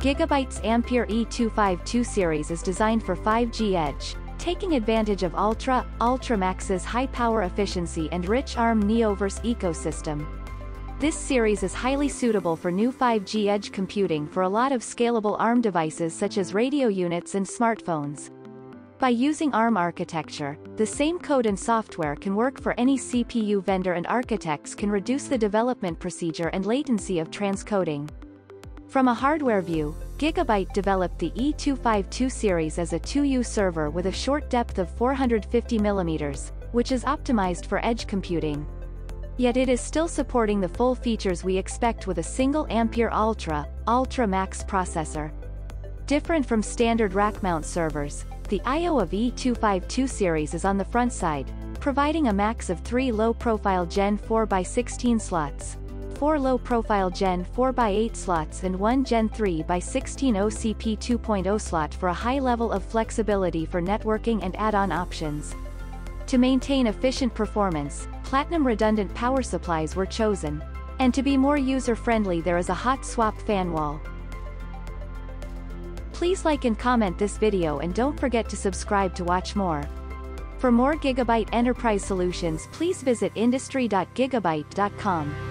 Gigabyte's Ampere E252 series is designed for 5G Edge, taking advantage of Altra, Ultramax's high power efficiency and rich ARM Neoverse ecosystem. This series is highly suitable for new 5G edge computing for a lot of scalable ARM devices such as radio units and smartphones. By using ARM architecture, the same code and software can work for any CPU vendor and architects can reduce the development procedure and latency of transcoding. From a hardware view, Gigabyte developed the E252 series as a 2U server with a short depth of 450 mm, which is optimized for edge computing. Yet it is still supporting the full features we expect with a single Ampere Altra, Altra Max processor. Different from standard rack mount servers, the I.O. of E252 series is on the front side, providing a max of 3 low-profile Gen 4x16 slots, 4 low-profile Gen 4x8 slots and 1 Gen 3x16 OCP 2.0 slot for a high level of flexibility for networking and add-on options. To maintain efficient performance, platinum redundant power supplies were chosen. And to be more user-friendly there is a hot swap fan wall. Please like and comment this video and don't forget to subscribe to watch more. For more Gigabyte enterprise solutions please visit industry.gigabyte.com.